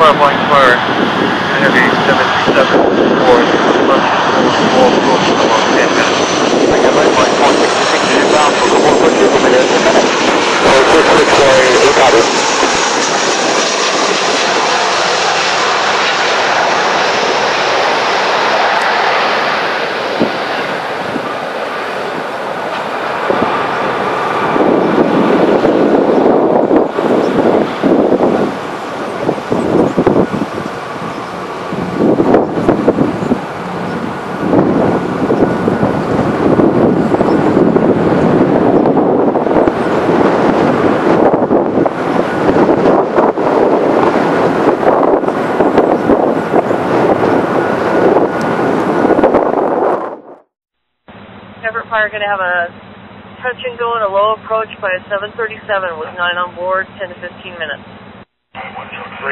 Fire Flying Fire, Heavy 737 for approach in about 10 minutes. I got my flight 166 inbound for couple approaches, minutes a minute. 466, sorry, 8 copy. Everett Fire going to have a touch and go and a low approach by a 737 with 9 on board, 10 to 15 minutes. 316.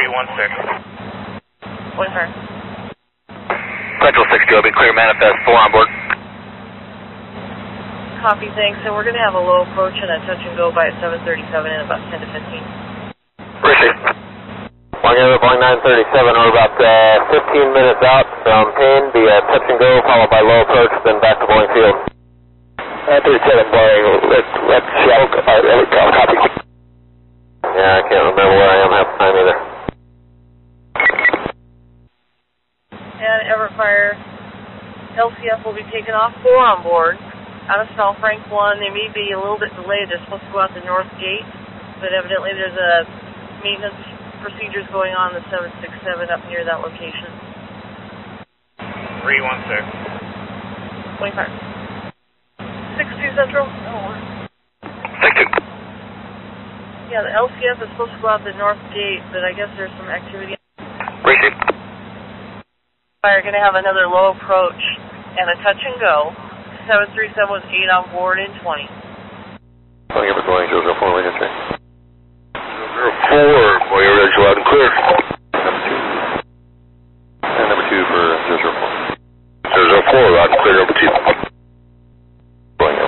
Point fire. Central 6 Joby, clear manifest, 4 on board. Copy, thanks. And we're going to have a low approach and a touch and go by a 737 in about 10 to 15. Appreciate it. Flying over Boeing 937, we're about uh, 15 minutes out from Paine, be a touch and go, followed by low approach, then back to Boeing Field. 937 Boeing, let's, let's Seattle, uh, copy. Yeah, I can't remember where I am half the time either. And Everett Fire, LCF will be taking off 4 on board out of South Frank 1. They may be a little bit delayed. They're supposed to go out the north gate, but evidently there's a maintenance procedures going on in the 767 up near that location. 316. Point fire. 62 Central. Thank you. Yeah, the LCF is supposed to go out the north gate, but I guess there's some activity. It. Fire going to have another low approach and a touch and go. 737 was 8 on board in 20. Flying over Boeing 004, Lincoln Street. 04, Boyer Ridge, loud and clear. Number two. And number two for 004. 004, loud and clear, number two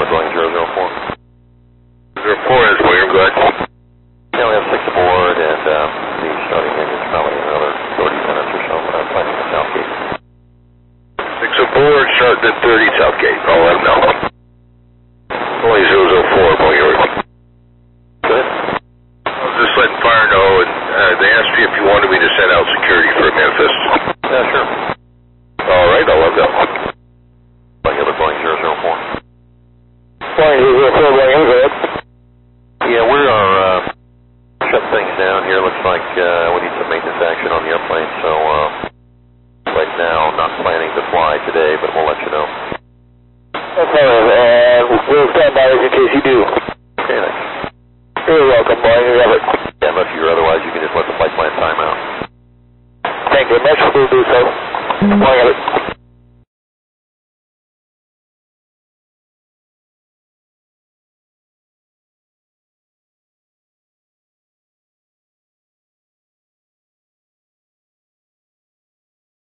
over Boeing 004. 04 is Boyer, go ahead. Yeah, we have six aboard, and um, the starting engine's probably another 30 minutes or so, but I'm planning the Southgate. 6 aboard, starting at 30 Southgate, I'll let them know. Boeing 004, Boyer. Go ahead. I was just letting fire know, and uh, they asked me if you wanted me to send out security for a manifest. Yeah, sure. All right, I'll let them know. Flying over Boeing 004. Boeing 004, Boeing, go ahead. Yeah, we are uh, shut things down here. Looks like uh, we need some maintenance action on the airplane, so uh, right now not planning to fly today, but we'll let you know. Right, uh, we'll stand by in case you do. Okay, thanks. You're welcome, Boeing, you have it. Yeah, unless you're otherwise, you can just let the flight plan time out. Thank you very much, we'll do so. Have it.